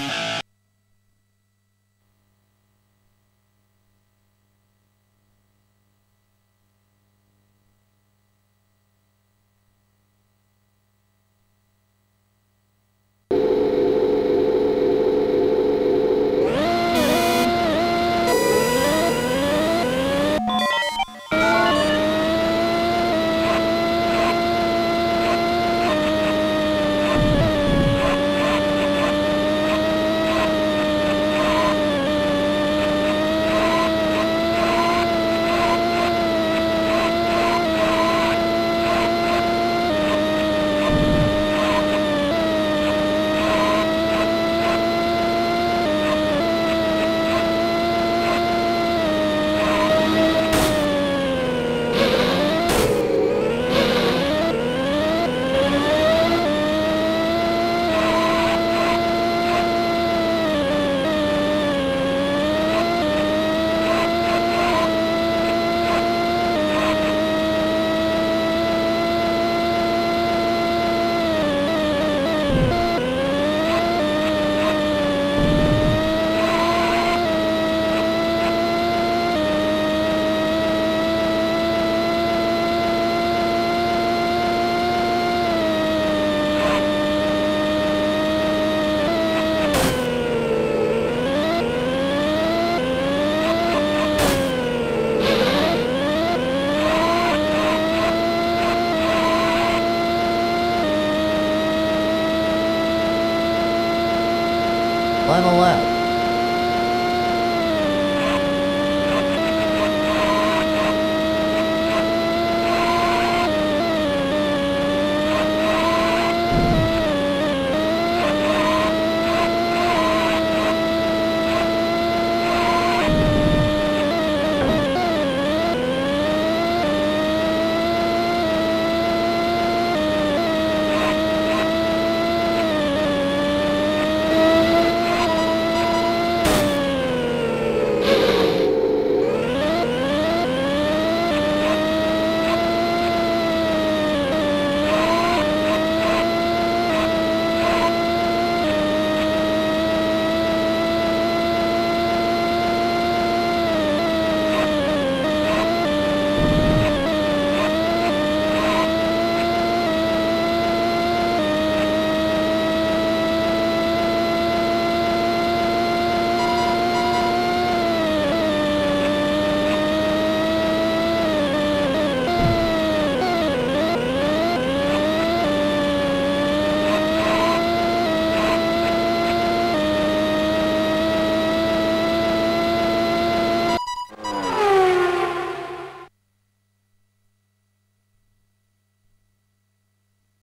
Yeah. Final lap.